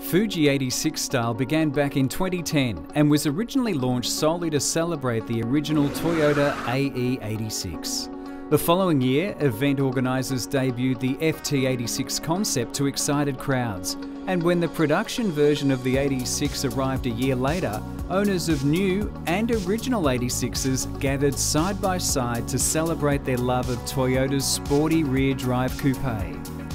Fuji 86 style began back in 2010 and was originally launched solely to celebrate the original Toyota AE86. The following year, event organisers debuted the FT86 concept to excited crowds, and when the production version of the 86 arrived a year later, owners of new and original 86s gathered side by side to celebrate their love of Toyota's sporty rear drive coupe.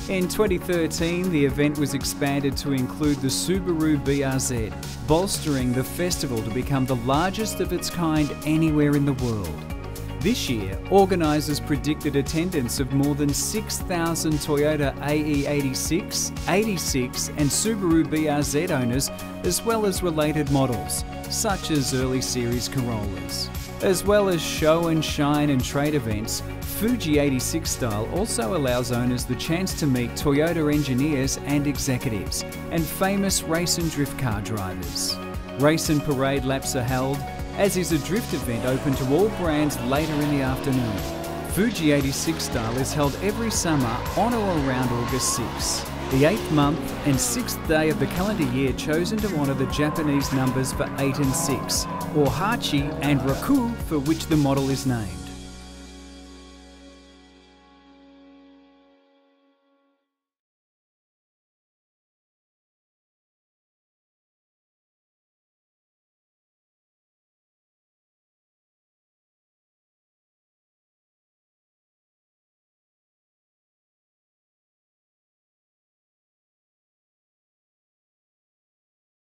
In 2013, the event was expanded to include the Subaru BRZ, bolstering the festival to become the largest of its kind anywhere in the world. This year, organisers predicted attendance of more than 6,000 Toyota AE86, 86 and Subaru BRZ owners, as well as related models, such as early series Corollas. As well as show and shine and trade events, Fuji 86 style also allows owners the chance to meet Toyota engineers and executives, and famous race and drift car drivers. Race and parade laps are held, as is a drift event open to all brands later in the afternoon. Fuji 86 style is held every summer on or around August 6, the eighth month and sixth day of the calendar year chosen to honour the Japanese numbers for 8 and 6, or Hachi and Roku for which the model is named.